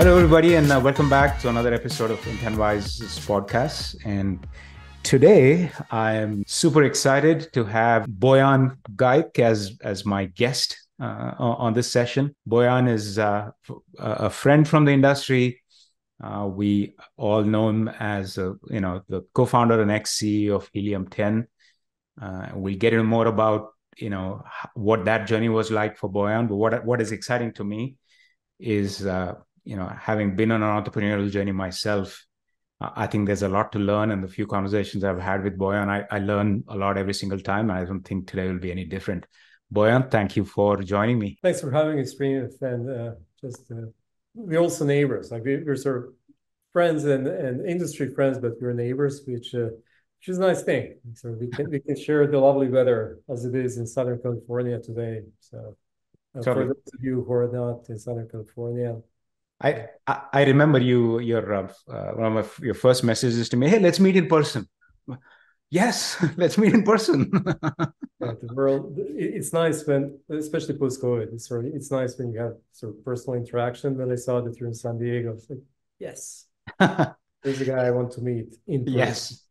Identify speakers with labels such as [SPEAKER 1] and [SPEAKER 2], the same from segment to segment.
[SPEAKER 1] Hello, everybody, and uh, welcome back to another episode of IntentWise's podcast. And today, I am super excited to have Bojan Gajic as as my guest uh, on this session. Bojan is uh, a friend from the industry. Uh, we all know him as a, you know the co-founder and ex-CEO of Helium 10. Uh, we'll get into more about you know what that journey was like for Bojan. But what what is exciting to me is uh, you know, having been on an entrepreneurial journey myself, I think there's a lot to learn. And the few conversations I've had with Bojan, I, I learn a lot every single time. And I don't think today will be any different. Bojan, thank you for joining me.
[SPEAKER 2] Thanks for having us, Srinivas. And uh, just uh, we're also neighbors. Like we, are sort of friends and, and industry friends, but we're neighbors, which uh, which is a nice thing. So we can we can share the lovely weather as it is in Southern California today. So uh, for those of you who are not in Southern California,
[SPEAKER 1] I, I, remember you your uh, uh, one of my, your first messages to me. Hey, let's meet in person. Yes, let's meet in person.
[SPEAKER 2] yeah, the world. It's nice when, especially post COVID. It's sort of, it's nice when you have sort of personal interaction. When I saw that you're in San Diego, it's like, yes, there's a guy I want to meet in person.
[SPEAKER 1] Yes.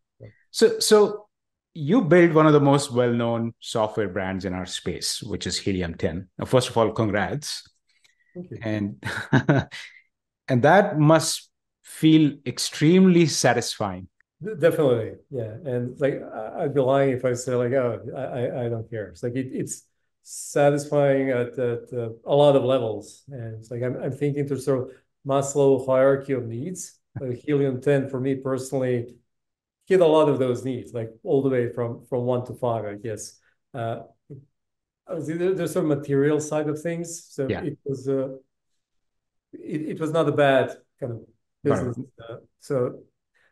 [SPEAKER 1] So so you built one of the most well-known software brands in our space, which is Helium 10. Now, first of all, congrats. And and that must feel extremely satisfying.
[SPEAKER 2] Definitely yeah. And like i'd be lying if i say like oh i i don't care. It's like it, it's satisfying at, at uh, a lot of levels. And it's like i'm, I'm thinking to sort of maslow hierarchy of needs. Like helium 10 for me personally hit a lot of those needs like all the way from from one to five i guess. Uh there's some material side of things. So yeah. it was uh it, it was not a bad kind of business. Right. Uh, so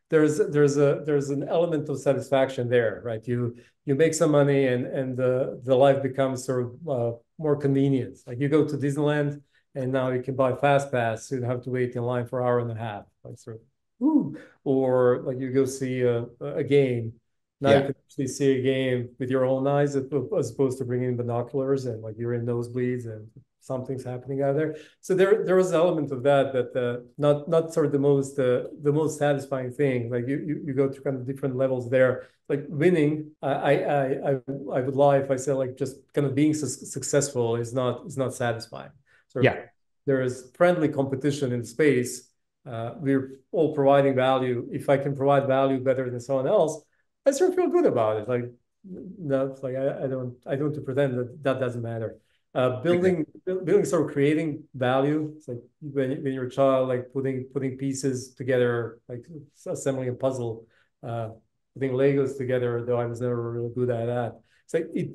[SPEAKER 2] there's there's a there's an element of satisfaction there, right? You you make some money and and the the life becomes sort of uh, more convenient. Like you go to Disneyland and now you can buy fast pass, so you don't have to wait in line for an hour and a half, like sort of, woo. or like you go see a, a game. Now yeah. you can actually see a game with your own eyes as opposed to bringing binoculars and like you're in nosebleeds and something's happening out there. So there there was an element of that that uh, not not sort of the most uh, the most satisfying thing. Like you, you you go through kind of different levels there. Like winning, I I I I would lie if I said like just kind of being su- successful is not is not satisfying.
[SPEAKER 1] So yeah,
[SPEAKER 2] there is friendly competition in space. Uh, we're all providing value. If I can provide value better than someone else, I sort of feel good about it. Like no, like I, I don't I don't pretend that that doesn't matter. Uh, building okay. building sort of creating value. It's like when, when you're a child like putting putting pieces together like assembling a puzzle uh, putting legos together though i was never really good at that. It's like it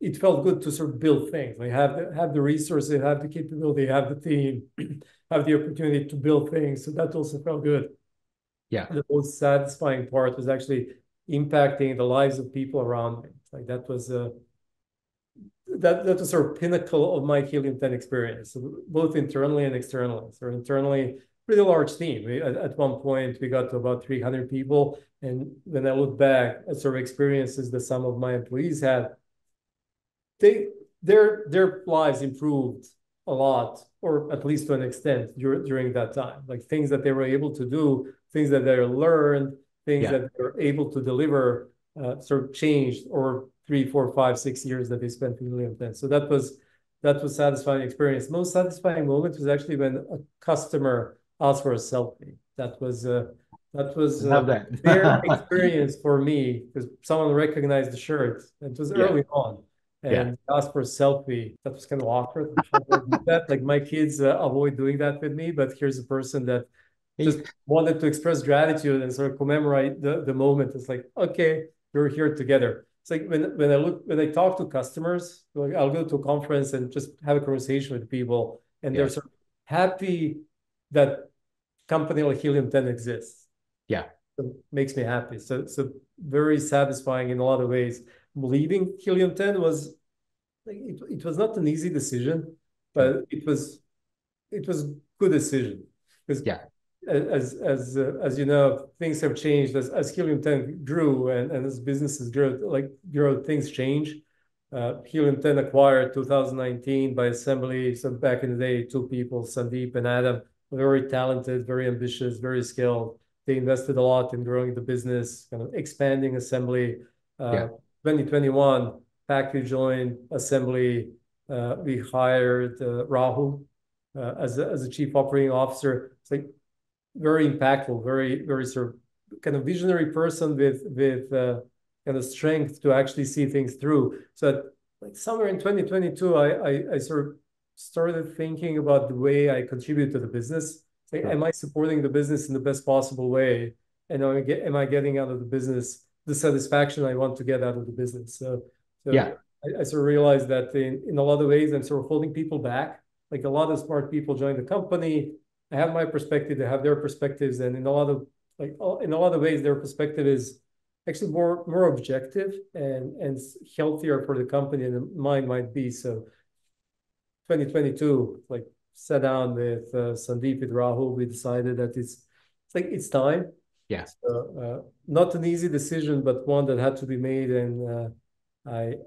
[SPEAKER 2] it felt good to sort of build things. Like have the, have the resources have the capability have the team have the opportunity to build things. So that also felt good.
[SPEAKER 1] Yeah.
[SPEAKER 2] The most satisfying part was actually impacting the lives of people around me. Like that was a uh, that that was sort of pinnacle of my helium 10 experience both internally and externally. So internally pretty large team. We, at, at, one point we got to about 300 people. And when i look back at sort of experiences that some of my employees had they their their lives improved a lot or at least to an extent during, during that time. Like things that they were able to do things that they learned things yeah. that they were able to deliver uh, sort of changed or three, four, five, six years that they spent in 10. So that was that was satisfying experience. Most satisfying moment was actually when a customer asked for a selfie. That was uh, that was uh, that. their experience for me because someone recognized the shirt. It was yeah. early on. And yeah. asked for a selfie. That was kind of awkward. that like my kids uh, avoid doing that with me, but here's a person that just wanted to express gratitude and sort of commemorate the, the moment. It's like, okay, we're here together it's like when when I look when I talk to customers, like I'll go to a conference and just have a conversation with people, and yeah. they're sort of happy that company like Helium 10 exists.
[SPEAKER 1] Yeah.
[SPEAKER 2] It makes me happy. So so very satisfying in a lot of ways. Leaving Helium 10 was like it, it was not an easy decision, but mm. it was it was good decision.
[SPEAKER 1] Because yeah
[SPEAKER 2] as as uh, as you know, things have changed as as Helium 10 grew and, and as businesses grew, like grow, things change. Uh, Helium 10 acquired 2019 by Assembly. So back in the day, two people, Sandeep and Adam, very talented, very ambitious, very skilled. They invested a lot in growing the business, kind of expanding assembly.
[SPEAKER 1] Yeah.
[SPEAKER 2] 2021, Factory joined assembly. We hired Rahul as a Chief Operating Officer. It's like very impactful, very very sort of kind of visionary person with with uh, kind of strength to actually see things through. So like somewhere in 2022, I I sort of started thinking about the way I contribute to the business. Like, am I supporting the business in the best possible way? And am I getting out of the business the satisfaction I want to get out of the business? So,
[SPEAKER 1] Yeah
[SPEAKER 2] I sort of realized that in, in a lot of ways, I'm sort of holding people back. Like, a lot of smart people join the company. I have my perspective, they have their perspectives, and in a lot of, like, in a lot of ways, their perspective is actually more more objective and and healthier for the company than mine might be. So 2022, like, sat down with uh, Sandeep, with Rahul, we decided that it's like, it's time.
[SPEAKER 1] Yeah.
[SPEAKER 2] Uh, not an easy decision, but one that had to be made, and uh,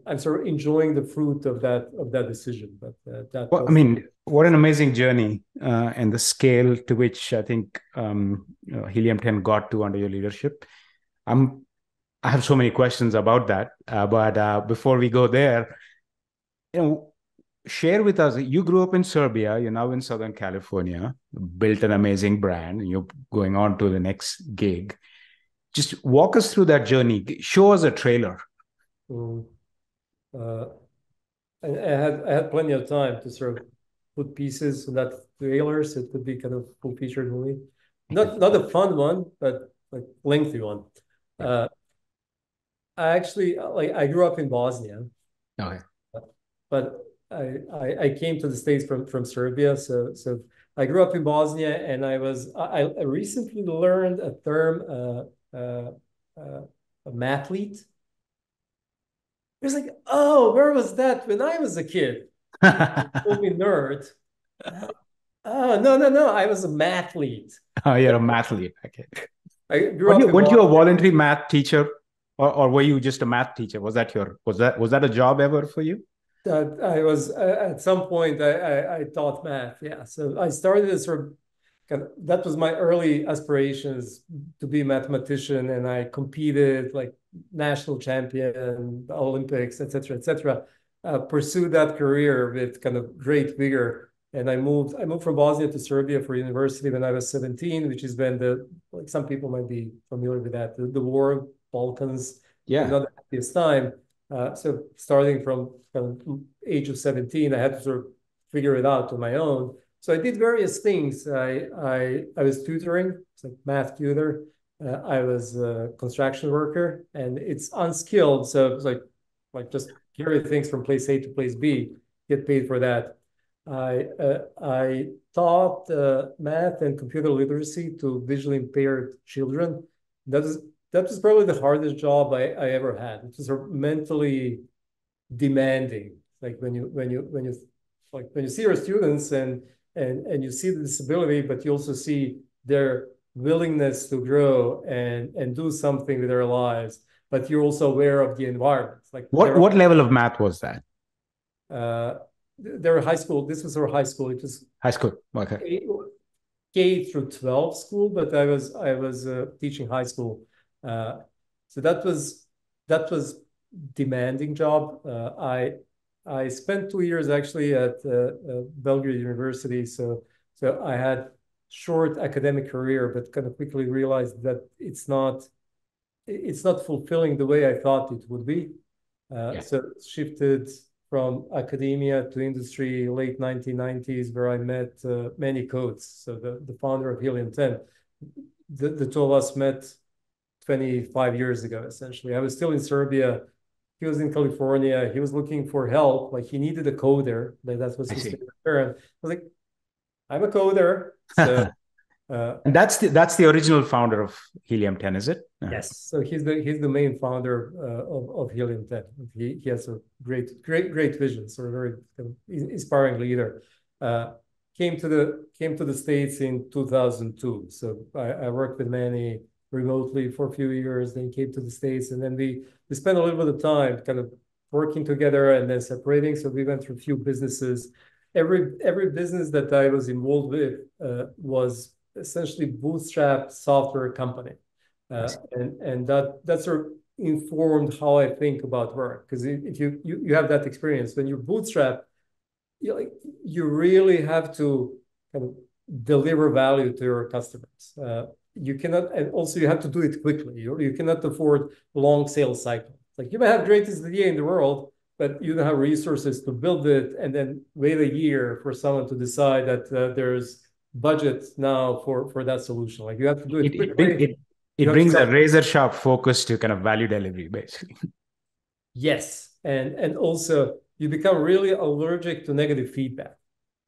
[SPEAKER 2] I'm sort of enjoying the fruit of that decision. But uh, that was-
[SPEAKER 1] Well, I mean, what an amazing journey, uh, and the scale to which I think, um, Helium 10 got to under your leadership. I'm I have so many questions about that, uh, but before we go there, you know, share with us. You grew up in Serbia, you're now in Southern California, built an amazing brand, and you're going on to the next gig. Just walk us through that journey. Show us a trailer.
[SPEAKER 2] Um, uh, I had I had plenty of time to sort of put pieces in that trailer, so it could be kind of full-featured movie. Not not a fun one, but like lengthy one. Uh, I actually, like, I grew up in Bosnia.
[SPEAKER 1] Okay.
[SPEAKER 2] But I I came to the States from from Serbia. So so I grew up in Bosnia, and I was I, I recently learned a term, uh, a mathlete. It was like, "Oh, where was that when I was a kid?" Me nerd. Oh, no, no, no, I was a mathlete.
[SPEAKER 1] Oh, you're a mathlete. Okay.
[SPEAKER 2] I grew up in-
[SPEAKER 1] Weren't you a voluntary math teacher, or were you just a math teacher? Was that your was that was that a job ever for you?
[SPEAKER 2] Uh, I was uh, at some point I i taught math, yeah. So I started as sort of kind of... That was my early aspirations, to be a mathematician, and I competed, like national champion, Olympics, et cetera, et cetera. Uh, pursued that career with kind of great vigor, and I moved I moved from Bosnia to Serbia for university when I was 17, which is when the, like, some people might be familiar with that, the war, of Balkans-
[SPEAKER 1] Yeah
[SPEAKER 2] Not the happiest time. Uh, so starting from age of 17, I had to sort of figure it out on my own. So I did various things. I I, I was tutoring, so math tutor. Uh, I was a construction worker, and it's unskilled, so it was like just carry things from place A to place B, get paid for that. I uh, I taught uh, math and computer literacy to visually impaired children. That was probably the hardest job I I ever had. It was mentally demanding. Like when you when you when you like, when you see your students and you see the disability, but you also see their willingness to grow and and do something with their lives, but you're also aware of the environment. Like-
[SPEAKER 1] What what level of math was that?
[SPEAKER 2] They were high school. This was our high school. It was-
[SPEAKER 1] High school, okay.
[SPEAKER 2] K through 12 school, but I was I was uh, teaching high school. Uh, so that was that was demanding job. Uh, I spent two years actually at uh, uh, Belgrade University, so so I had short academic career, but kind of quickly realized that it's not it's not fulfilling the way I thought it would be.
[SPEAKER 1] Uh, yeah.
[SPEAKER 2] So shifted from academia to industry, late 1990s, where I met Manny Coats, so the the founder of Helium 10. The, The two of us met 25 years ago, essentially. I was still in Serbia, he was in California. He was looking for help, like he needed a coder. Like, that's what his-
[SPEAKER 1] I.
[SPEAKER 2] I was like, "I'm a coder." So, uh,
[SPEAKER 1] That's the that's the original founder of Helium 10, is it? Uh-huh.
[SPEAKER 2] Yes. So he's the he's the main founder uh, of of Helium 10. He has a great great great vision, so a very inspiring leader. Uh, came to the came to the States in 2002. So I worked with Manny remotely for a few years, then came to the States, and then we we spent a little bit of time kind of working together and then separating. So we went through a few businesses. every every business that I was involved with uh, was essentially bootstrap software company, uh, and and that that sort of informed how I think about work. Because if you, you you have that experience when you're bootstrap, you like you really have to kind of deliver value to your customers. Uh, you cannot, and also you have to do it quickly. You, you cannot afford long sales cycle. Like you may have greatest idea in the world, but you don't have resources to build it, and then wait a year for someone to decide that uh, there's budget now for for that solution. Like you have to do it.
[SPEAKER 1] It, quickly. it, it, it brings a razor sharp focus to kind of value delivery, basically.
[SPEAKER 2] Yes, and and also you become really allergic to negative feedback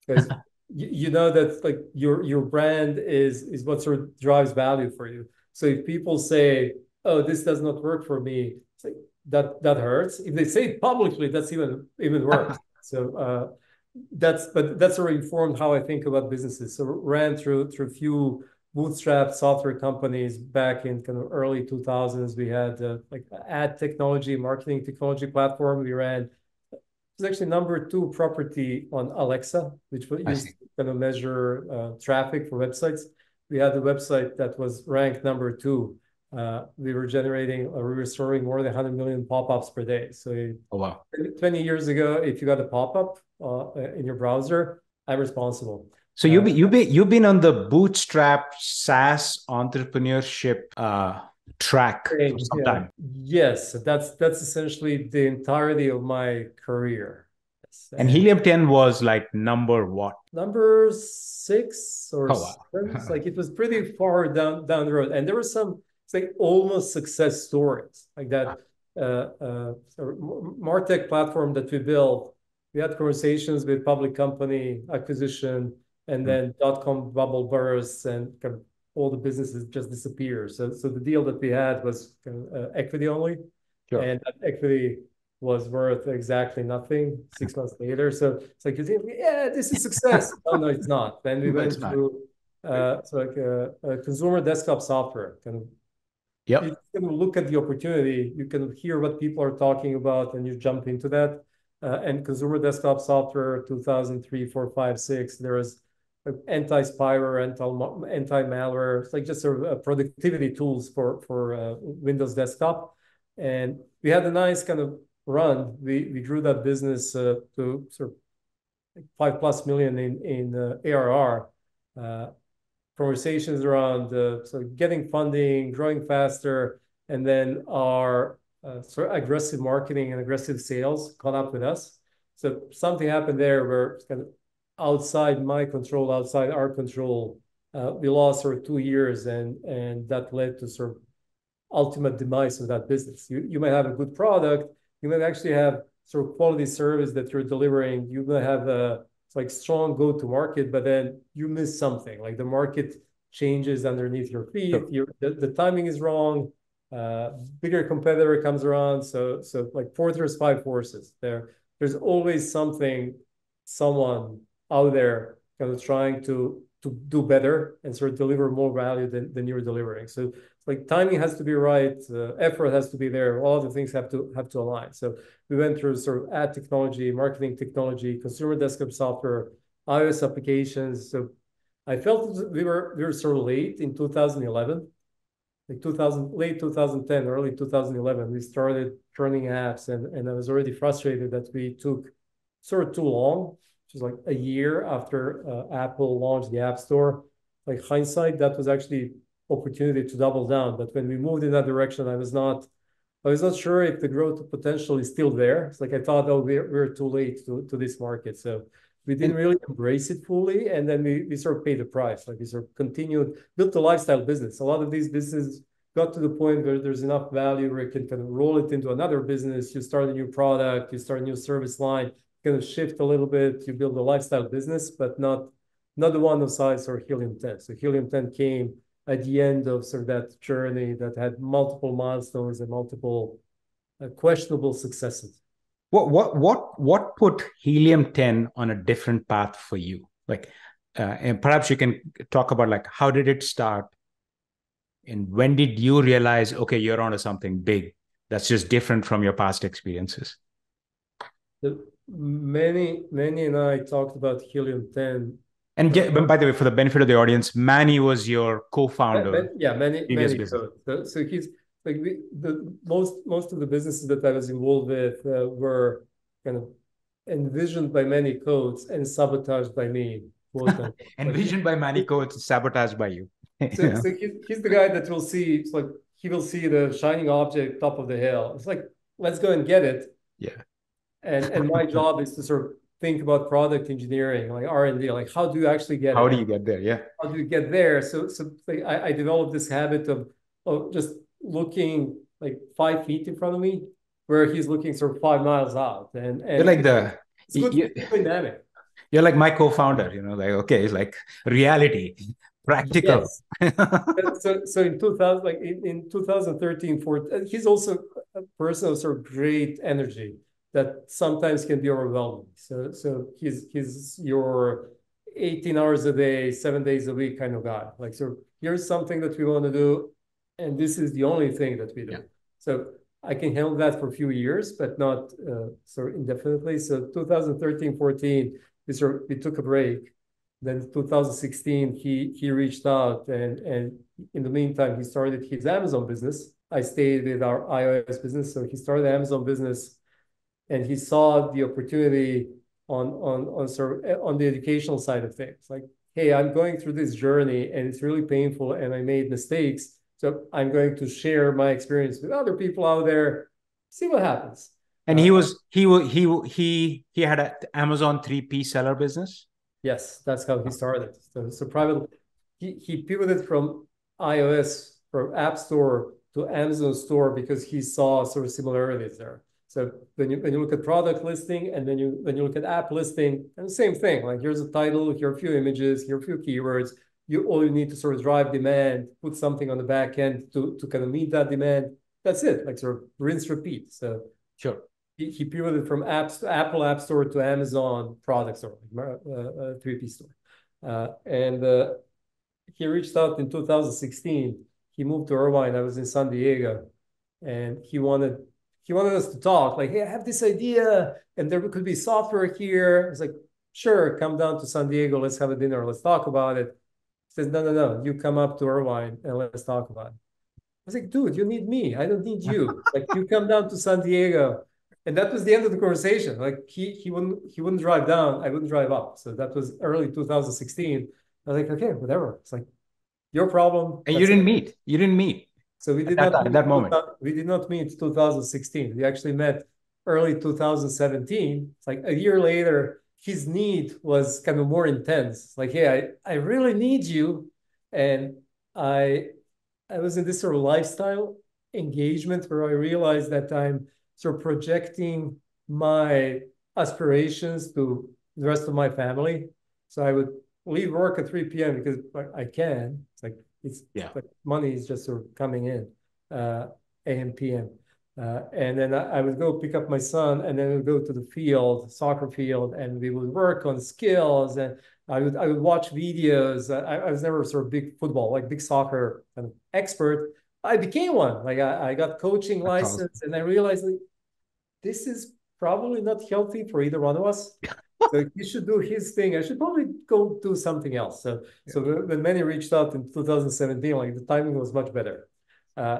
[SPEAKER 2] because you, you know that like your your brand is is what sort of drives value for you. So if people say, "Oh, this does not work for me," it's like that that hurts. If they say it publicly, that's even even worse. so uh, that's but that's already informed how I think about businesses. So ran through through a few bootstrap software companies back in kind of early 2000s. We had uh, like ad technology, marketing technology platform. We ran was actually number two property on Alexa, which was used to kind of measure uh, traffic for websites. We had a website that was ranked number two. Uh, we were generating, uh, we were serving more than 100 million pop-ups per day. So,
[SPEAKER 1] oh wow,
[SPEAKER 2] 20 years ago, if you got a pop-up uh, in your browser, I'm responsible.
[SPEAKER 1] So you've been, you've been you've been on the bootstrap SaaS entrepreneurship uh, track some yeah.
[SPEAKER 2] Yes, that's that's essentially the entirety of my career.
[SPEAKER 1] Yes. And Helium 10 was like number what?
[SPEAKER 2] Number six or oh, wow. like it was pretty far down down the road. And there were some it's like almost success stories like that. Uh, uh, Martech platform that we built. We had conversations with public company acquisition, and mm. then dot com bubble bursts, and all the businesses just disappear. So, so the deal that we had was uh, equity only, sure. and that equity was worth exactly nothing six months later. So it's like you think, yeah, this is success. oh no, it's not. Then we went to uh, so like a, a, consumer desktop software. Of,
[SPEAKER 1] yep.
[SPEAKER 2] You can look at the opportunity. You can hear what people are talking about, and you jump into that. Uh, and consumer desktop software, 2003, 4, 5, 6, there was anti-spyware, anti-malware, like just sort of uh, productivity tools for for uh, Windows desktop. And we had a nice kind of run. We we grew that business uh, to sort of five plus million in in uh, ARR. Uh, conversations around uh, so getting funding, growing faster, and then our sort of aggressive marketing and aggressive sales caught up with us. So something happened there where kind of outside my control, outside our control. Uh, we lost sort of two years, and and that led to sort of ultimate demise of that business. You you might have a good product, you might actually have sort of quality service that you're delivering. You might have a like strong go to market, but then you miss something. Like the market changes underneath your feet. Your the, the timing is wrong. Uh, bigger competitor comes around. So so like Porter's five forces. There there's always something, someone out there kind of trying to to do better and sort of deliver more value than, than you're delivering. So like timing has to be right, uh, effort has to be there, all the things have to have to align. So we went through sort of ad technology, marketing technology, consumer desktop software, iOS applications. So I felt we were we were sort of late in 2011, like 2000 late 2010, early 2011. We started turning apps, and and I was already frustrated that we took sort of too long which is like a year after uh, Apple launched the App Store. Like hindsight, that was actually opportunity to double down. But when we moved in that direction, I was not, I was not sure if the growth potential is still there. It's like I thought, oh, we're, we're too late to, to this market. So we didn't really embrace it fully. And then we, we sort of paid the price. Like we sort of continued, built a lifestyle business. A lot of these businesses got to the point where there's enough value where you can kind of roll it into another business. You start a new product, you start a new service line, kind of shift a little bit. You build a lifestyle business, but not not the one of size or Helium 10. So Helium 10 came at the end of sort of that journey that had multiple milestones and multiple uh, questionable successes.
[SPEAKER 1] What what what what put Helium 10 on a different path for you? Like, uh, and perhaps you can talk about like how did it start, and when did you realize okay you're onto something big that's just different from your past experiences?
[SPEAKER 2] The, Manny, Manny and I talked about Helium 10.
[SPEAKER 1] And get, by the way, for the benefit of the audience, Manny was your co-founder.
[SPEAKER 2] yeah, Manny. Manny so, so he's like we, the most most of the businesses that I was involved with uh, were kind of envisioned by Manny Coats and sabotaged by me.
[SPEAKER 1] envisioned by Manny Coats, sabotaged by you.
[SPEAKER 2] so, yeah. so he's, he's the guy that will see. It's like he will see the shining object top of the hill. It's like let's go and get it.
[SPEAKER 1] Yeah.
[SPEAKER 2] And and my job is to sort of think about product engineering, like R and D, like how do you actually get?
[SPEAKER 1] How do you get there? Yeah.
[SPEAKER 2] How do you get there? So so like, I, I developed this habit of of just looking like five feet in front of me, where he's looking sort of five miles out. And, and
[SPEAKER 1] you're like the
[SPEAKER 2] it's good you, dynamic.
[SPEAKER 1] You're like my co-founder, you know, like okay, it's like reality, practical.
[SPEAKER 2] Yes. so, so in 2000, like in, in 2013, for he's also a person of sort of great energy that sometimes can be overwhelming. So, so he's he's your 18 hours a day, seven days a week kind of guy. Like, so here's something that we want to do and this is the only thing that we do. Yeah. So I can handle that for a few years, but not uh, sort of indefinitely. So 2013, 14, we sort of, we took a break. Then 2016, he he reached out, and and in the meantime, he started his Amazon business. I stayed with our iOS business, so he started the Amazon business, and he saw the opportunity on on on sort of on the educational side of things. Like, hey, I'm going through this journey, and it's really painful, and I made mistakes so I'm going to share my experience with other people out there, see what happens.
[SPEAKER 1] And he uh, was he he he he had an Amazon 3P seller business.
[SPEAKER 2] Yes, that's how he started. So, so private he, he pivoted from iOS from App Store to Amazon Store because he saw sort of similarities there. So when you when you look at product listing and then you when you look at app listing, and the same thing. Like here's a title, here are a few images, here are a few keywords you all you need to sort of drive demand, put something on the back end to, to kind of meet that demand. That's it, like sort of rinse, repeat. So
[SPEAKER 1] sure.
[SPEAKER 2] He, he pivoted from apps, Apple App Store to Amazon product store, uh, uh, 3P store. Uh, and uh, he reached out in 2016. He moved to Irvine. I was in San Diego. And he wanted he wanted us to talk, like, hey, I have this idea, and there could be software here. I was like, sure, come down to San Diego, let's have a dinner, let's talk about it He says, no, no, no, you come up to Irvine and let's talk about it. I was like, dude, you need me. I don't need you. like you come down to San Diego. And that was the end of the conversation. Like he he wouldn't he wouldn't drive down, I wouldn't drive up. So that was early 2016. I was like, okay, whatever. It's like your problem.
[SPEAKER 1] And you didn't it. meet. You didn't meet.
[SPEAKER 2] So we did not
[SPEAKER 1] that, that moment.
[SPEAKER 2] We did not meet 2016. We actually met early 2017. It's like a year later his need was kind of more intense. Like, hey, I, I really need you. And I I was in this sort of lifestyle engagement where I realized that I'm sort of projecting my aspirations to the rest of my family. So I would leave work at 3 p.m. because I can. It's like it's
[SPEAKER 1] yeah.
[SPEAKER 2] like money is just sort of coming in, uh, AM, PM. Uh, and then I, I, would go pick up my son, and then we would go to the field, soccer field, and we would work on skills. And I would I would watch videos. I, I was never sort of big football, like big soccer kind of expert. I became one. Like I, I got coaching license, and I realized like, this is probably not healthy for either one of us. So he should do his thing. I should probably go do something else. So yeah. so when Manny reached out in 2017, like the timing was much better. Uh,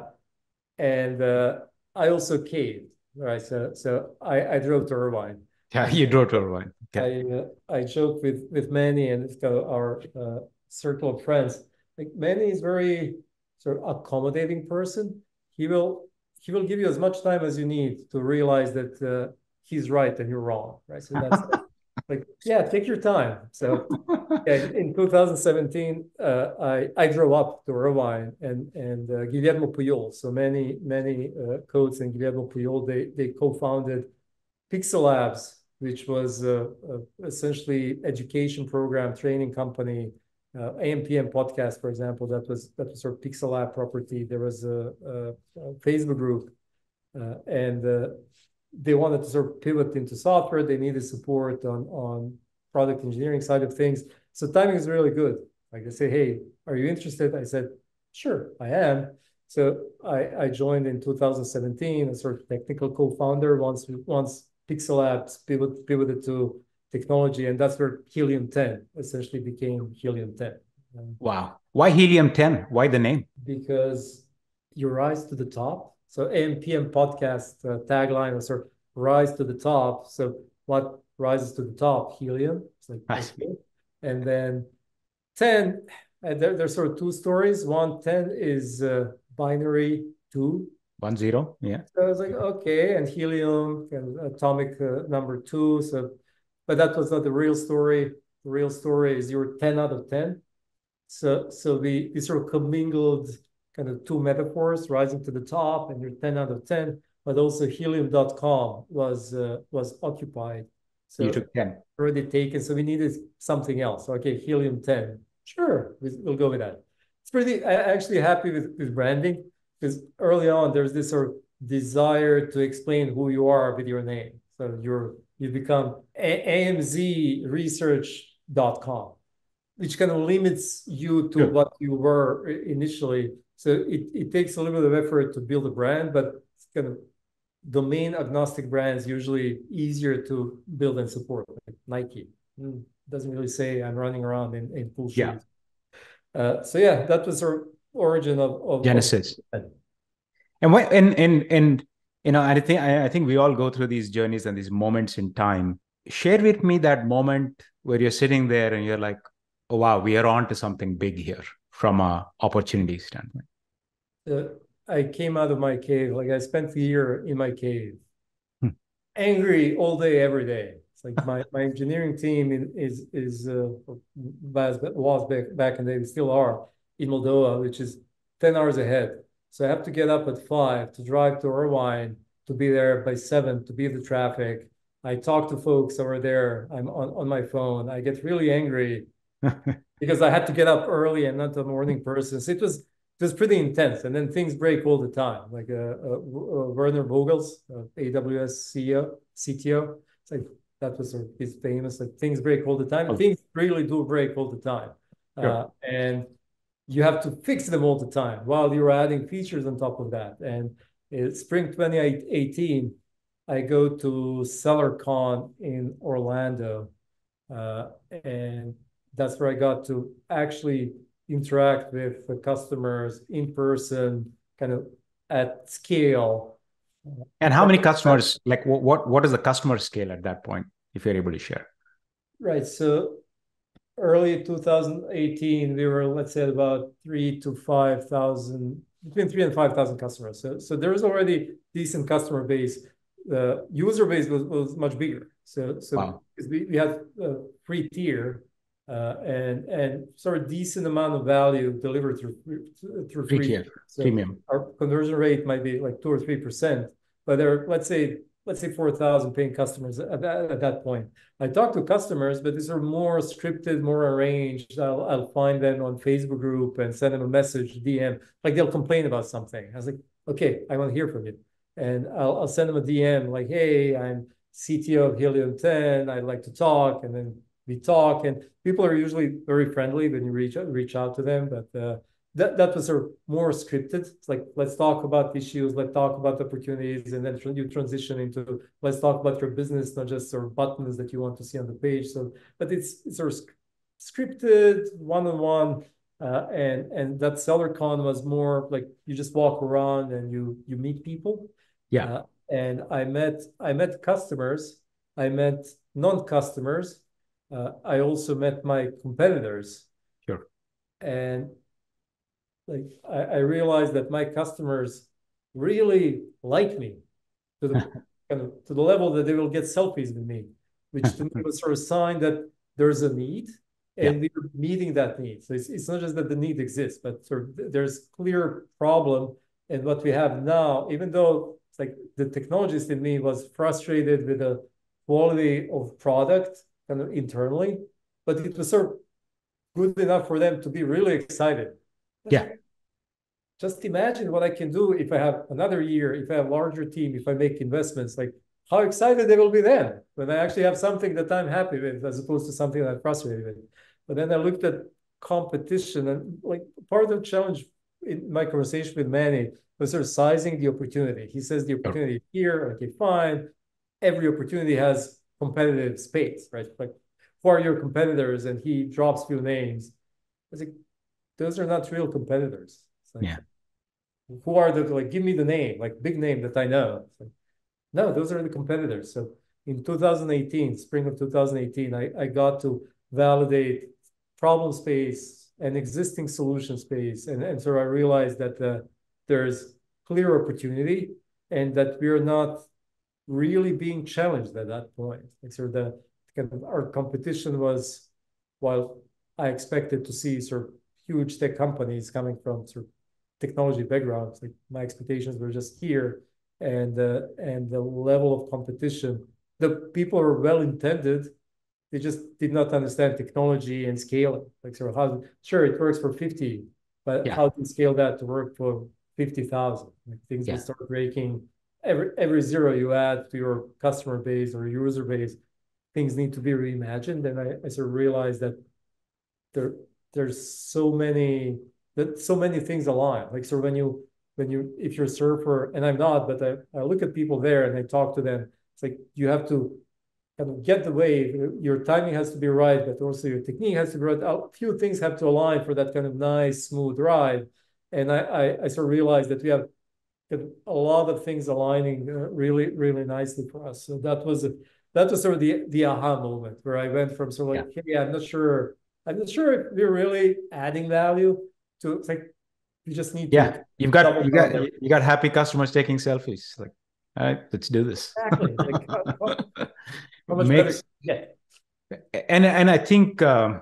[SPEAKER 2] and uh, I also caved, right? So so I, I drove to Irvine.
[SPEAKER 1] Yeah, you drove to Irvine. Okay.
[SPEAKER 2] I uh, I joke with with Manny and our uh, circle of friends. Like Manny is very sort of accommodating person. He will he will give you as much time as you need to realize that uh, he's right and you're wrong, right? So that's like yeah take your time. So yeah, in 2017 uh, I, I drove up to Irvine and and uh, Guillermo Puyol. So Manny Manny uh, Coats and Guillermo Puyol. They they co-founded Pixel Labs which was a essentially education program training company uh, AMPM podcast for example. That was that was sort of Pixel Lab property. There was a, a, a Facebook group uh, and uh, they wanted to sort of pivot into software. They needed support on, on product engineering side of things. So timing is really good. Like they say, hey, are you interested? I said, sure, I am. So I, I joined in 2017 as sort of technical co-founder once once Pixel Labs pivot, pivoted to technology, and that's where Helium 10 essentially became Helium 10.
[SPEAKER 1] Wow. Why Helium 10? Why the name?
[SPEAKER 2] Because you rise to the top. So AMPM podcast uh, tagline was sort of rise to the top. So what rises to the top? Helium. It's like nice. And then 10, uh, there, there's sort of two stories. One, 10 is uh, binary two.
[SPEAKER 1] One zero, yeah.
[SPEAKER 2] So I was like, okay, and helium and atomic uh, number two. So, but that was not the real story. The real story is you're 10 out of 10. So, so the, the sort of commingled kind of two metaphors rising to the top and you're 10 out of 10, but also helium.com was uh, was occupied.
[SPEAKER 1] So you took 10.
[SPEAKER 2] Already taken. So we needed something else. Okay, helium 10. Sure, we'll go with that. It's pretty I actually happy with, with branding because early on there's this sort of desire to explain who you are with your name. So you're you become amzresearch.com which kind of limits you to what you were initially. So it, it takes a little bit of effort to build a brand, but it's kind of domain agnostic brands usually easier to build and support, like Nike. Mm, doesn't really say I'm running around in, in full shoes. Yeah. Uh, so yeah, that was our origin of, of
[SPEAKER 1] Genesis. Of, and what and and and you know, I think I, I think we all go through these journeys and these moments in time. Share with me that moment where you're sitting there and you're like, oh, wow, we are on to something big here from a opportunity standpoint?
[SPEAKER 2] Uh, I came out of my cave. Like I spent the year in my cave, hmm. angry all day, every day. It's like my, my engineering team is is uh, was back back in the day, they still are in Moldova, which is ten hours ahead. So I have to get up at five to drive to Irvine to be there by seven to beat the traffic. I talk to folks over there. I'm on, on my phone. I get really angry because I had to get up early and not a morning person. So it was it was pretty intense. And then things break all the time. Like uh, uh, uh Werner Vogels, uh, AWS CEO, CTO, it's like that was his famous like things break all the time. Oh. Things really do break all the time, sure. Uh, and you have to fix them all the time while you're adding features on top of that. And spring 2018, I go to SellerCon in Orlando, uh, and that's where I got to actually interact with the customers in person, kind of at scale.
[SPEAKER 1] And how many customers? Like, what what is the customer scale at that point, if you're able to share?
[SPEAKER 2] Right. So early 2018, we were let's say about three to five thousand, between three and five thousand customers. So so there was already decent customer base. The user base was, was much bigger. So so wow. we, we had a free tier Uh, and and sort of decent amount of value delivered through through free
[SPEAKER 1] so premium.
[SPEAKER 2] Our conversion rate might be like two or three percent, but there let's say let's say four thousand paying customers at that, at that point. I talk to customers, but these are more scripted, more arranged. I'll I'll find them on Facebook group and send them a message, DM. Like they'll complain about something. I was like, okay, I want to hear from you, and I'll I'll send them a DM like, hey, I'm CTO of Helium 10. I'd like to talk, and then we talk and people are usually very friendly when you reach out, reach out to them but uh, that, that was sort of more scripted. It's like let's talk about issues let's talk about opportunities and then you transition into let's talk about your business not just sort of buttons that you want to see on the page. So but it's, it's sort of scripted one-on-one uh, and and that SellerCon was more like you just walk around and you you meet people.
[SPEAKER 1] Yeah. Uh,
[SPEAKER 2] and i met i met customers i met non-customers uh, I also met my competitors.
[SPEAKER 1] Sure.
[SPEAKER 2] And like I, I realized that my customers really like me to the kind of to the level that they will get selfies with me, which to me was sort of a sign that there's a need and yeah. we're meeting that need. So it's, it's not just that the need exists, but sort of there's clear problem. And what we have now, even though it's like the technologist in me was frustrated with the quality of product kind of internally, but it was sort of good enough for them to be really excited.
[SPEAKER 1] Yeah.
[SPEAKER 2] Just imagine what I can do if I have another year, if I have a larger team, if I make investments, like how excited they will be then when I actually have something that I'm happy with as opposed to something that I'm frustrated with. But then I looked at competition and like part of the challenge in my conversation with Manny was sort of sizing the opportunity. He says the opportunity here, okay, fine. every opportunity has competitive space, right? Like, who are your competitors? And he drops few names. I was like, those are not real competitors. Like,
[SPEAKER 1] yeah.
[SPEAKER 2] Who are the like? Give me the name, like big name that I know. Like, no, those are the competitors. So in 2018, spring of 2018, I, I got to validate problem space and existing solution space. And, and so I realized that uh, there's clear opportunity and that we're not really being challenged at that point. Like sort of the kind of our competition was, while I expected to see sort of huge tech companies coming from sort of technology backgrounds, like my expectations were just here, and uh, and the level of competition the people were well intended. They just did not understand technology and scaling. Like, so how, sure, it works for 50, but yeah. how to scale that to work for 50,000? Like things yeah. will start breaking. Every, every zero you add to your customer base or user base, things need to be reimagined. And I, I sort of realized that there, there's so many, that so many things align. Like, so when you, when you, if you're a surfer, and I'm not, but I, I look at people there and I talk to them, it's like you have to kind of get the wave. Your timing has to be right, but also your technique has to be right. A few things have to align for that kind of nice, smooth ride. And I, I, I sort of realized that we have a lot of things aligning uh, really, really nicely for us. So that was that was sort of the the aha moment where I went from sort of like, yeah. hey, I'm not sure, I'm not sure if we're really adding value to it's like you just need
[SPEAKER 1] yeah, you've got you got you got happy customers taking selfies. Like all right, let's do this.
[SPEAKER 2] Exactly. Like, how, how Makes.
[SPEAKER 1] Yeah. And and I think um,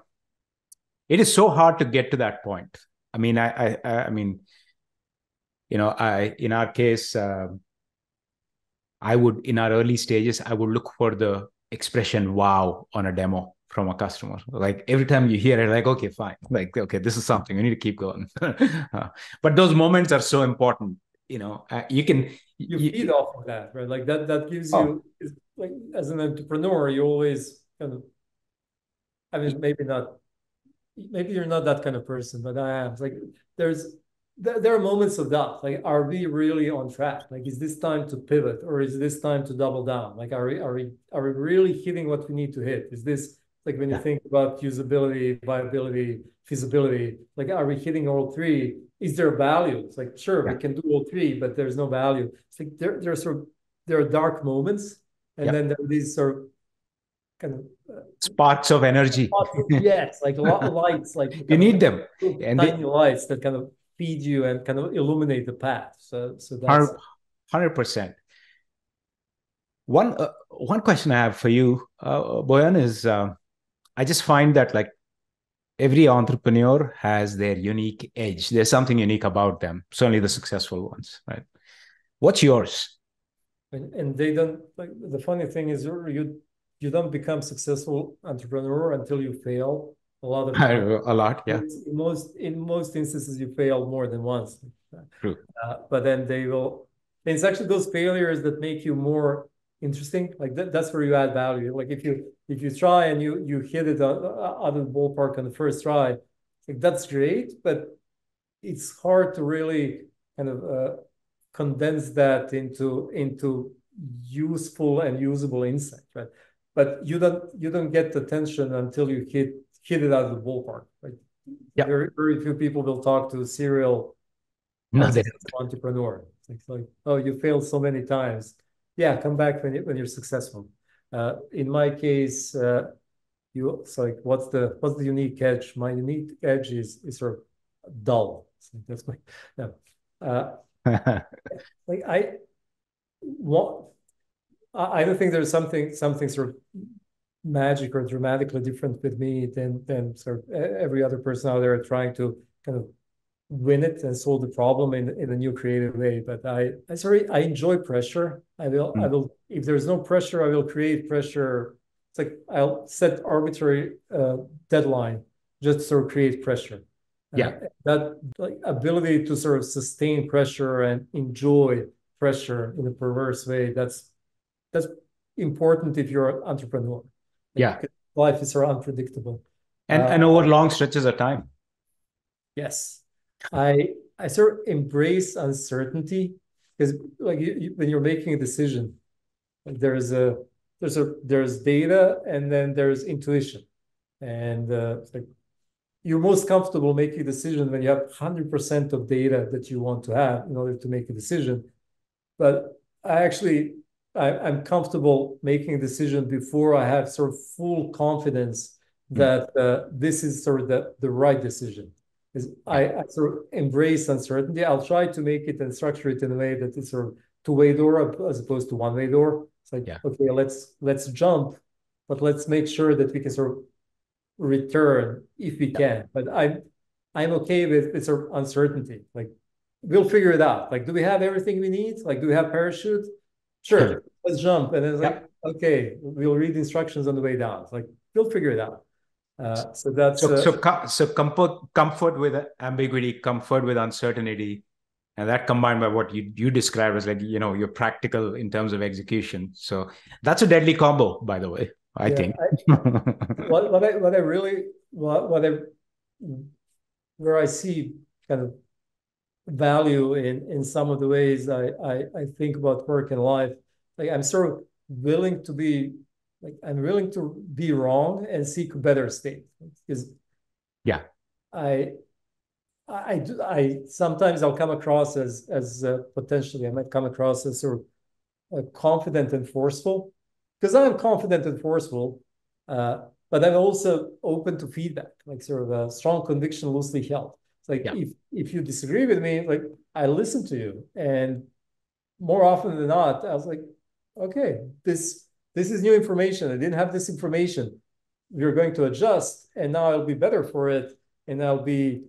[SPEAKER 1] it is so hard to get to that point. I mean, I I, I mean, you know, I in our case, uh, I would in our early stages, I would look for the expression "wow" on a demo from a customer. Like every time you hear it, like, okay, fine. Like, okay, this is something. We need to keep going. uh, but those moments are so important. You know, uh, you can
[SPEAKER 2] you, you feed off of that, right? Like that that gives oh. you like as an entrepreneur, you always kind of I mean maybe not maybe you're not that kind of person, but I am. It's like there's there, there are moments of doubt. Like, are we really on track? Like, is this time to pivot or is this time to double down? Like, are we are we are we really hitting what we need to hit? Is this like when you yeah. think about usability, viability, feasibility, like are we hitting all three? is there value? It's like, sure, yeah. we can do all three, but there's no value. It's like there, there are sort of there are dark moments, and yeah. then there are these sort of kind of
[SPEAKER 1] uh, sparks of energy.
[SPEAKER 2] Sparks of, yes, like a lot of lights, like
[SPEAKER 1] you need them,
[SPEAKER 2] and tiny they, lights that kind of feed you and kind of illuminate the path. So, so that's
[SPEAKER 1] hundred percent. One uh, one question I have for you, uh, Bojan, is uh, I just find that like every entrepreneur has their unique edge. There's something unique about them. Certainly the successful ones, right? What's yours?
[SPEAKER 2] And, and they don't like the funny thing is you you don't become successful entrepreneur until you fail a lot of
[SPEAKER 1] times. a lot yeah
[SPEAKER 2] in most in most instances you fail more than once
[SPEAKER 1] True.
[SPEAKER 2] Uh, but then they will it's actually those failures that make you more interesting. Like that, that's where you add value. Like if you if you try and you you hit it out, out of the ballpark on the first try, like that's great, but it's hard to really kind of uh, condense that into into useful and usable insight, right? But you don't you don't get the attention until you hit hit it out of the ballpark, right?
[SPEAKER 1] Yeah.
[SPEAKER 2] Very very few people will talk to a serial
[SPEAKER 1] no,
[SPEAKER 2] entrepreneur. It's like, oh, you failed so many times yeah, come back when, you, when you're successful. Uh, in my case, uh, you so like what's the what's the unique edge? My unique edge is is sort of dull. So that's my no. Uh, like I what I don't think there's something something sort of magic or dramatically different with me than than sort of every other person out there trying to kind of win it and solve the problem in, in a new creative way. But I, I sorry, I enjoy pressure. I will, mm. I will, if there's no pressure, I will create pressure. It's like I'll set arbitrary uh, deadline just to sort of create pressure.
[SPEAKER 1] Yeah.
[SPEAKER 2] Uh, that like ability to sort of sustain pressure and enjoy pressure in a perverse way. That's, that's important if you're an entrepreneur.
[SPEAKER 1] Yeah.
[SPEAKER 2] Life is sort of unpredictable.
[SPEAKER 1] And, uh, and over long stretches of time.
[SPEAKER 2] Yes I I sort of embrace uncertainty because like you, you, when you're making a decision, there's a there's a there's data and then there's intuition and uh, like you're most comfortable making a decision when you have 100% of data that you want to have in order to make a decision but i actually I, i'm comfortable making a decision before i have sort of full confidence that uh, this is sort of the, the right decision is I, I, sort of embrace uncertainty i'll try to make it and structure it in a way that it's sort of two-way door as opposed to one-way door it's like, okay, let's let's jump, but let's make sure that we can sort of return if we can. But I'm I'm okay with sort of uncertainty. Like we'll figure it out. Like, do we have everything we need? Like, do we have parachute? Sure, let's jump. And it's yeah. like, okay, we'll read the instructions on the way down. It's like we'll figure it out. Uh, so that's
[SPEAKER 1] so uh, so, com- so comfort comfort with ambiguity, comfort with uncertainty, and that combined by what you you describe as like you know you're practical in terms of execution so that's a deadly combo by the way i yeah, think
[SPEAKER 2] I, what, what i what i really what, what i where i see kind of value in in some of the ways i i, I think about work and life like i'm sort of willing to be like i'm willing to be wrong and seek a better state because
[SPEAKER 1] yeah
[SPEAKER 2] i I do. I sometimes I'll come across as as uh, potentially I might come across as sort of uh, confident and forceful because I'm confident and forceful, uh, but I'm also open to feedback, like sort of a strong conviction loosely held. Like yeah. if if you disagree with me, like I listen to you, and more often than not, I was like, okay, this this is new information. I didn't have this information. We're going to adjust, and now I'll be better for it, and I'll be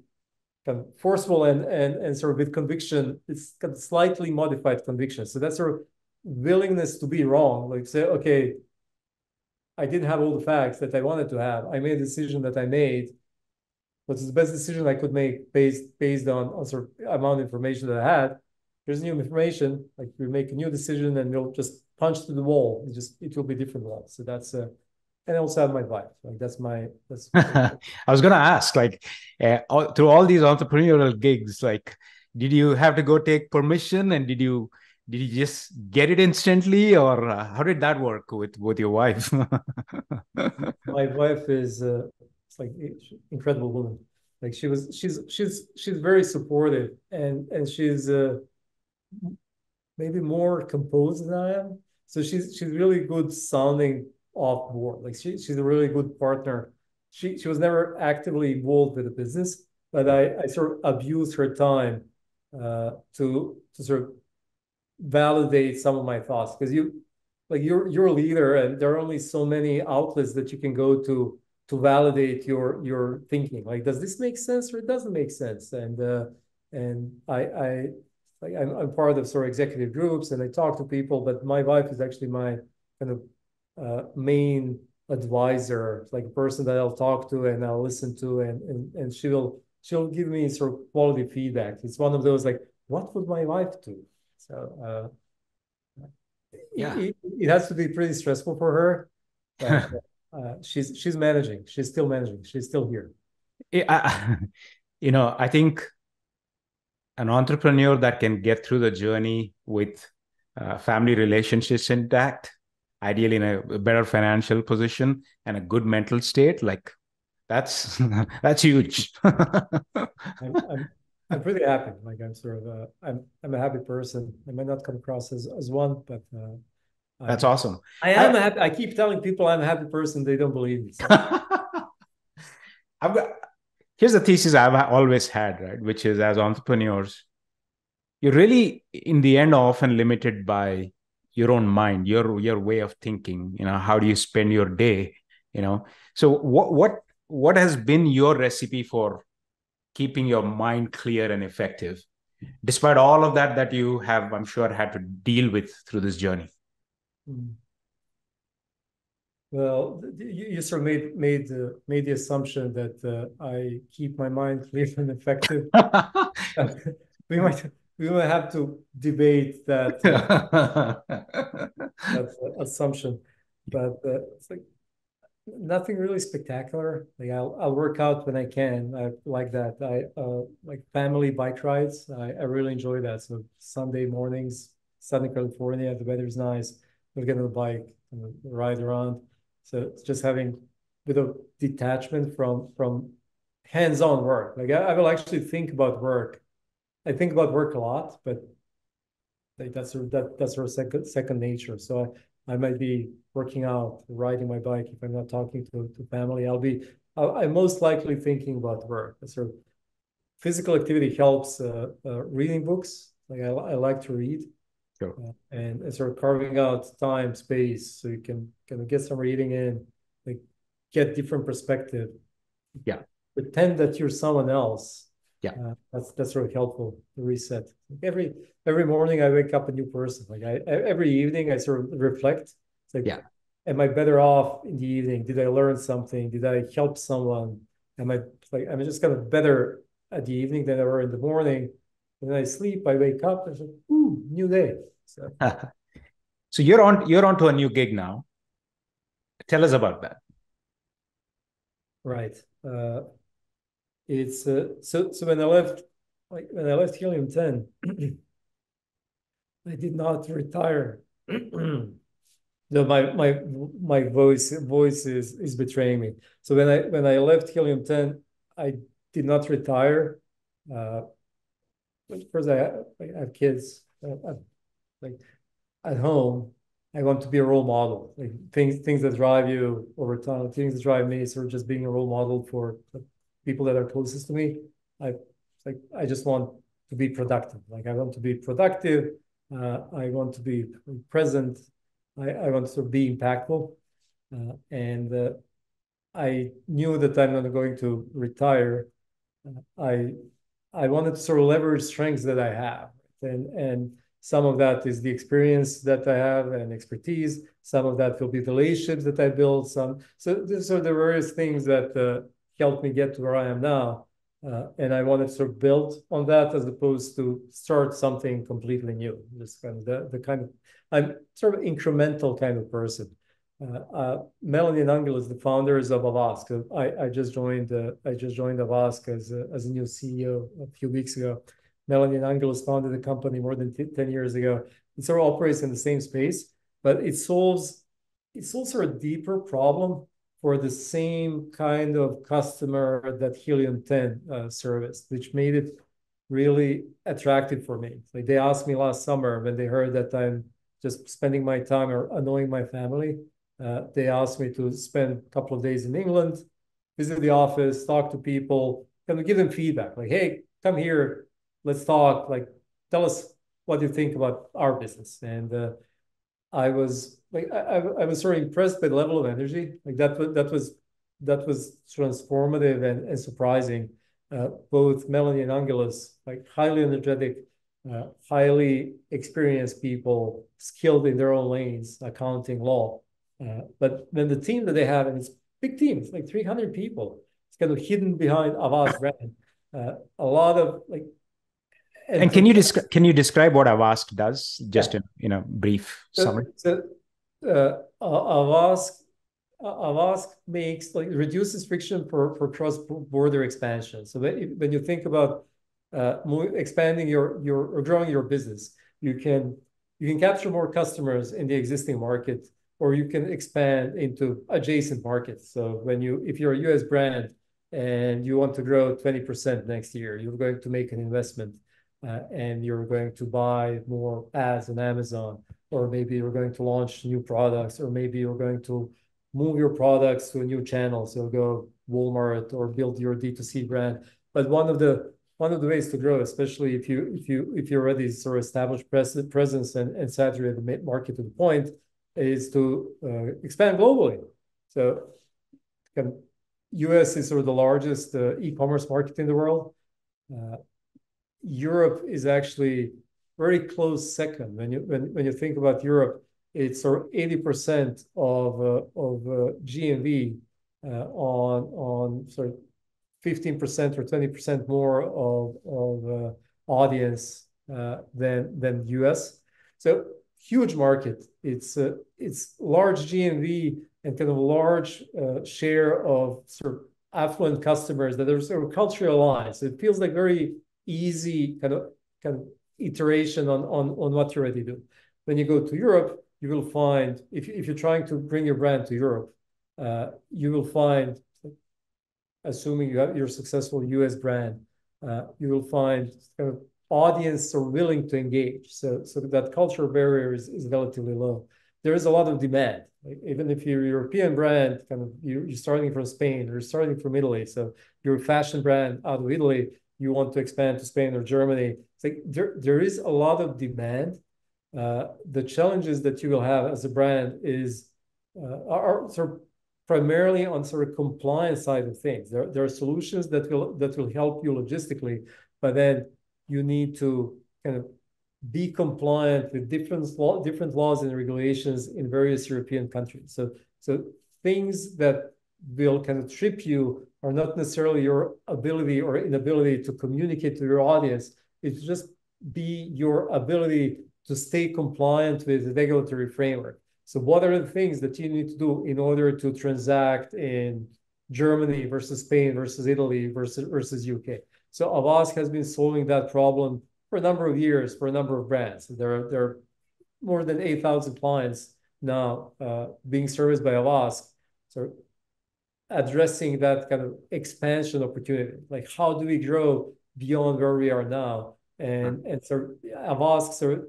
[SPEAKER 2] kind of forceful and and and sort of with conviction, it's kind of slightly modified conviction. So that's sort of willingness to be wrong. Like say, okay, I didn't have all the facts that I wanted to have. I made a decision that I made. What's the best decision I could make based based on, on sort of amount of information that I had. Here's new information. Like we make a new decision and we'll just punch to the wall. It just it will be different one. So that's uh, and I also have my wife. Like that's my that's.
[SPEAKER 1] I was gonna ask, like, uh, all, through all these entrepreneurial gigs, like, did you have to go take permission, and did you did you just get it instantly, or uh, how did that work with with your wife?
[SPEAKER 2] my wife is uh, it's like incredible woman. Like she was, she's she's she's very supportive, and and she's uh, maybe more composed than I am. So she's she's really good sounding off board. Like she, she's a really good partner. She she was never actively involved with the business, but I, I sort of abused her time uh, to to sort of validate some of my thoughts because you like you're you're a leader and there are only so many outlets that you can go to to validate your your thinking. Like, does this make sense or it doesn't make sense? And uh, and I I like I'm, I'm part of sort of executive groups and I talk to people, but my wife is actually my kind of uh, main advisor, like a person that I'll talk to and I'll listen to, and and and she'll she'll give me sort of quality feedback. It's one of those like, what would my wife do? So uh, yeah, it, it, has to be pretty stressful for her. But, uh, she's she's managing. She's still managing. She's still here.
[SPEAKER 1] I, you know, I think an entrepreneur that can get through the journey with uh, family relationships intact ideally in a better financial position and a good mental state like that's that's huge
[SPEAKER 2] I'm, I'm, I'm, pretty happy like i'm sort of a, I'm, I'm a happy person i might not come across as, as one but uh,
[SPEAKER 1] that's awesome.
[SPEAKER 2] I am I, happy. I keep telling people i'm a happy person. They don't believe me so.
[SPEAKER 1] i've got here's the thesis i've always had right? Which is as entrepreneurs you're really in the end often limited by your own mind your your way of thinking you know how do you spend your day you know? So what what what has been your recipe for keeping your mind clear and effective despite all of that that you have i'm sure had to deal with through this journey hmm.
[SPEAKER 2] well you, you sort of made made the made the assumption that uh, i keep my mind clear and effective we might we will have to debate that uh, that assumption, but uh, it's like nothing really spectacular. Like I'll I'll work out when I can. I like that. I uh, like family bike rides. I, I really enjoy that. So Sunday mornings, Southern California, the weather's nice. I'll get on the bike and ride around. So it's just having a bit of detachment from from hands-on work. Like I, I will actually think about work. I think about work a lot, but like that's that that's sort of second second nature. So I, I might be working out, riding my bike. If I'm not talking to to family, I'll be I, am most likely thinking about work. Sort of physical activity helps. Uh, uh, reading books, like I, I like to read. Uh, and, and sort of carving out time, space, so you can kind of get some reading in, like get different perspective.
[SPEAKER 1] Yeah.
[SPEAKER 2] Pretend that you're someone else.
[SPEAKER 1] Yeah.
[SPEAKER 2] Uh, that's that's really helpful to reset. Every every morning i wake up a new person. Like i every evening i sort of reflect. It's like
[SPEAKER 1] yeah.
[SPEAKER 2] am i better off in the evening? Did i learn something? Did i help someone? Am i like i'm just kind of better at the evening than i were in the morning? And then i sleep i wake up and it's like ooh new day so
[SPEAKER 1] so you're on you're on to a new gig now tell us about that
[SPEAKER 2] right uh it's uh, so so when I left like when I left Helium 10, I did not retire. no, my my my voice voice is is betraying me. So when I when I left Helium 10, I did not retire. Uh, first, I have, I have kids. Uh, like at home, I want to be a role model. Like things things that drive you over time, things that drive me, sort of just being a role model for people that are closest to me. I like I just want to be productive. Like I want to be productive. Uh, I want to be present. I, I want to be impactful. Uh, and uh, I knew that I'm not going to retire. Uh, I I wanted to sort of leverage strengths that I have, and and some of that is the experience that I have and expertise. Some of that will be the relationships that I build. Some so these are the various things that uh, helped me get to where I am now. Uh, and I wanted to sort of build on that as opposed to start something completely new. Just kind of the, the kind of I'm sort of incremental kind of person. Uh, uh, Melanie and Angelos the founders of Avask. I, I just joined uh, I just joined Avask as a, as a new CEO a few weeks ago. Melanie and Angelos founded the company more than 10 years ago. It sort of operates in the same space, but it solves of deeper problem for the same kind of customer that Helium 10 uh, serviced, which made it really attractive for me. Like they asked me last summer when they heard that I'm just spending my time or annoying my family. Uh, they asked me to spend a couple of days in England, visit the office, talk to people, and give them feedback. Like, hey, come here, let's talk. Like, tell us what you think about our business. And uh, I was like I, I was sort of impressed by the level of energy. Like that was that was that was transformative and, and surprising. Uh, both Melanie and Angelos, like highly energetic, uh, highly experienced people, skilled in their own lanes, accounting, law. Uh, but then the team that they have, and it's big team, it's like 300 people. It's kind of hidden behind Avask brand. Uh, a lot of like
[SPEAKER 1] and, and can you describe can you describe what Avask does? Just yeah. in you know brief summary.
[SPEAKER 2] so, uh, Avask Avask makes like reduces friction for for cross border expansion. So when you think about uh, expanding your your or growing your business you can you can capture more customers in the existing market or you can expand into adjacent markets. So when you if you're a US brand and you want to grow 20% next year you're going to make an investment uh, and you're going to buy more ads on Amazon, or maybe you're going to launch new products, or maybe you're going to move your products to a new channel. So go Walmart or build your D2C brand. But one of the one of the ways to grow, especially if you if you if you already sort of established pres presence and, and saturate the market to the point, is to uh, expand globally. So, um, U.S. is sort of the largest uh, e-commerce market in the world. Uh, Europe is actually very close second. When you when, when you think about Europe, it's sort of 80% of uh, of uh, GMV uh, on on sort of 15% or 20% more of of uh, audience uh, than than US. So huge market. It's uh, it's large GMV and kind of large share of sort of affluent customers that are sort of culturally aligned. So it feels like very easy kind of kind of iteration on on on what you already do. When you go to Europe, you will find if if you're trying to bring your brand to Europe, uh, you will find, assuming you have your successful US brand, uh, you will find kind of audience are willing to engage. So so that cultural barrier is, is relatively low. There is a lot of demand. Even if you're a European brand, kind of you're, you're starting from Spain or starting from Italy, so you're a fashion brand out of Italy, you want to expand to Spain or Germany. It's like there, there is a lot of demand. Uh, the challenges that you will have as a brand is uh, are, sort of primarily on sort of compliance side of things. There, there are solutions that will that will help you logistically, but then you need to kind of be compliant with different law, different laws and regulations in various European countries. So so things that will kind of trip you are not necessarily your ability or inability to communicate to your audience. It's just be your ability to stay compliant with the regulatory framework. So what are the things that you need to do in order to transact in Germany versus Spain versus Italy versus versus UK? So Avask has been solving that problem for a number of years for a number of brands. There are there are more than 8,000 clients now uh, being serviced by Avask. So addressing that kind of expansion opportunity. Like how do we grow beyond where we are now? And and so Avask sort of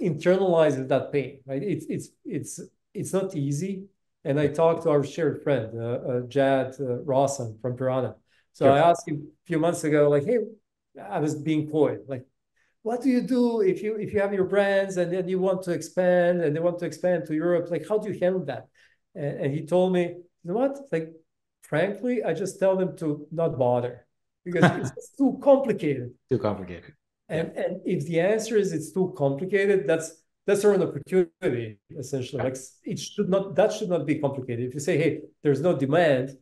[SPEAKER 2] internalizes that pain, right? It's it's it's it's not easy. And I talked to our shared friend, uh, uh, Jad uh, Rawson from Piranha. So sure. I asked him a few months ago, like, hey, I was being coy, like, what do you do if you if you have your brands and then you want to expand and they want to expand to Europe? Like, how do you handle that? And, and he told me, you know what? Like, frankly, I just tell them to not bother because it's too complicated.
[SPEAKER 1] Too complicated.
[SPEAKER 2] And yeah. and if the answer is it's too complicated, that's that's an opportunity essentially. Like it should not that should not be complicated. If you say, hey, there's no demand,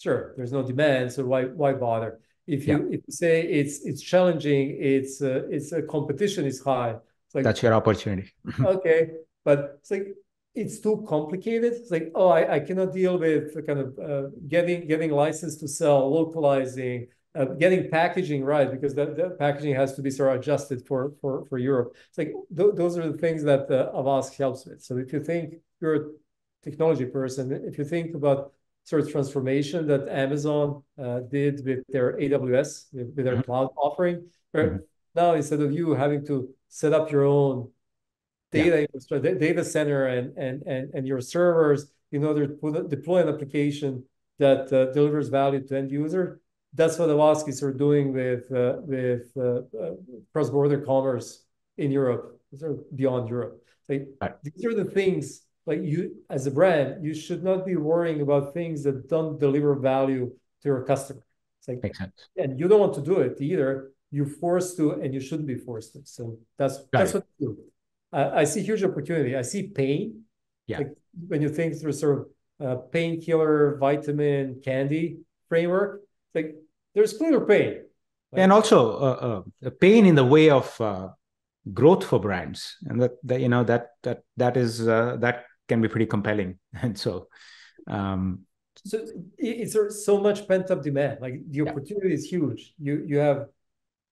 [SPEAKER 2] sure, there's no demand, so why why bother? If you yeah. if you say it's it's challenging, it's uh, it's a competition is high. It's
[SPEAKER 1] like that's your opportunity.
[SPEAKER 2] okay, but it's like it's too complicated. It's like, oh, I, I cannot deal with kind of uh, getting getting license to sell, localizing, uh, getting packaging right because that, that packaging has to be sort of adjusted for for for Europe. It's like th- those are the things that uh, helps with. So if you think you're a technology person, if you think about sort of transformation that Amazon uh, did with their AWS with, with their mm-hmm. cloud offering, right? Mm-hmm. Now instead of you having to set up your own data yeah. data center and, and and and your servers in order to put, deploy an application that uh, delivers value to end user. That's what Avaskis are doing with uh, with uh, uh, cross border commerce in Europe, sort of beyond Europe. Like right. these are the things like you as a brand, you should not be worrying about things that don't deliver value to your customer.
[SPEAKER 1] It's like Makes sense.
[SPEAKER 2] and you don't want to do it either. You're forced to, and you shouldn't be forced to. So that's that's what you do. I, I see huge opportunity. I see pain.
[SPEAKER 1] Yeah.
[SPEAKER 2] Like when you think through sort of uh, painkiller, vitamin, candy framework, like there's clear pain.
[SPEAKER 1] Like, and also uh, uh, pain in the way of uh, growth for brands, and that, that you know that that that is uh, that can be pretty compelling. And so, um,
[SPEAKER 2] so it's so much pent up demand. Like the opportunity yeah. is huge. You you have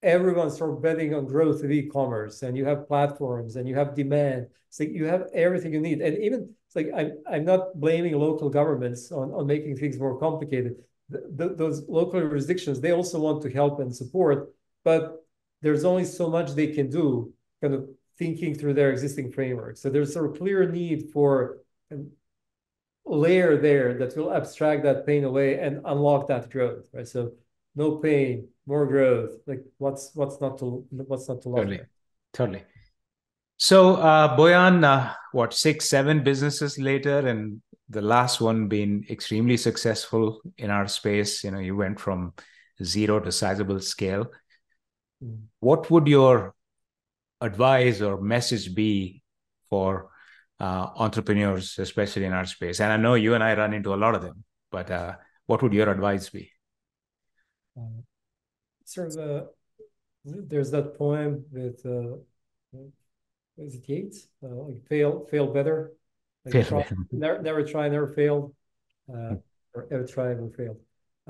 [SPEAKER 2] everyone's sort of betting on growth of e-commerce and you have platforms and you have demand. It's like you have everything you need. And even it's like I'm I'm not blaming local governments on, on making things more complicated. The, the, those local jurisdictions, they also want to help and support, but there's only so much they can do kind of thinking through their existing framework. So there's a clear need for a layer there that will abstract that pain away and unlock that growth, right? So no pain, more growth. Like what's what's not to what's not to love?
[SPEAKER 1] Totally, totally. So uh, Bojan, uh, what six, seven businesses later, and the last one being extremely successful in our space. You know, you went from zero to sizable scale. Mm. What would your advice or message be for uh, entrepreneurs, especially in our space? And I know you and I run into a lot of them, but uh, what would your advice be?
[SPEAKER 2] Uh, sort of a, there's that poem with uh, is it Yeats? Uh, like fail, fail better. Like try, never, never try, never fail, uh, or ever try, never fail.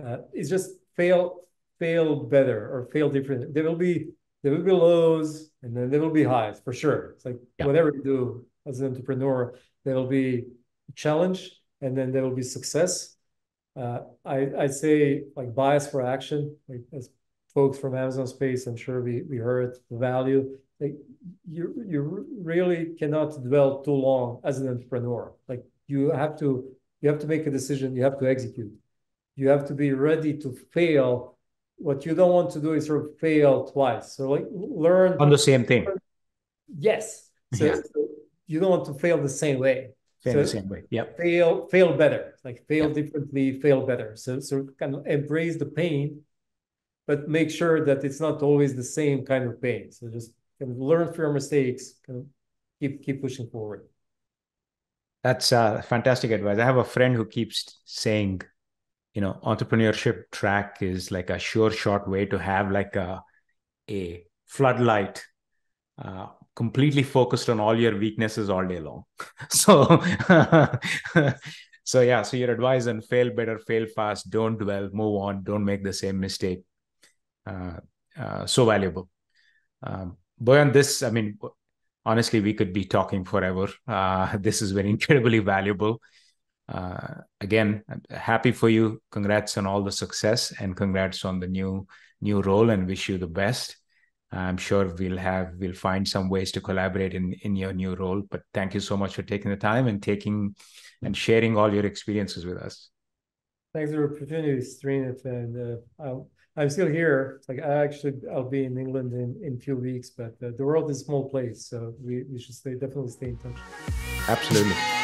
[SPEAKER 2] Uh, it's just fail, fail better, or fail different. There will be there will be lows, and then there will be highs for sure. It's like yeah. whatever you do, as an entrepreneur. There will be challenge, and then there will be success. Uh, I I say like bias for action. Like as folks from Amazon space, I'm sure we we heard the value. Like you you really cannot dwell too long as an entrepreneur. Like you have to you have to make a decision. You have to execute. You have to be ready to fail. What you don't want to do is sort of fail twice. So like learn
[SPEAKER 1] on the same thing.
[SPEAKER 2] Yes. So, yeah. so you don't want to fail the same way.
[SPEAKER 1] Fail so the same way. Yeah.
[SPEAKER 2] Fail, fail better. Like fail differently, fail better. So so kind of embrace the pain, but make sure that it's not always the same kind of pain. So just kind of learn from your mistakes, kind of keep keep pushing forward.
[SPEAKER 1] That's uh, fantastic advice. I have a friend who keeps saying, you know, entrepreneurship track is like a sure short way to have like a a floodlight uh, completely focused on all your weaknesses all day long. so, so yeah. So your advice and fail better, fail fast, don't dwell, move on, don't make the same mistake. Uh, uh, so valuable. Um, Bojan, this, I mean, honestly, we could be talking forever. Uh, this is very incredibly valuable. Uh, again, happy for you. Congrats on all the success and congrats on the new new role and wish you the best. I'm sure we'll have we'll find some ways to collaborate in in your new role. But thank you so much for taking the time and taking and sharing all your experiences with us.
[SPEAKER 2] Thanks for the opportunity, Srinit, and uh, I'm still here. Like I actually I'll be in England in in a few weeks, but uh, the world is a small place, so we we should stay definitely stay in touch.
[SPEAKER 1] Absolutely.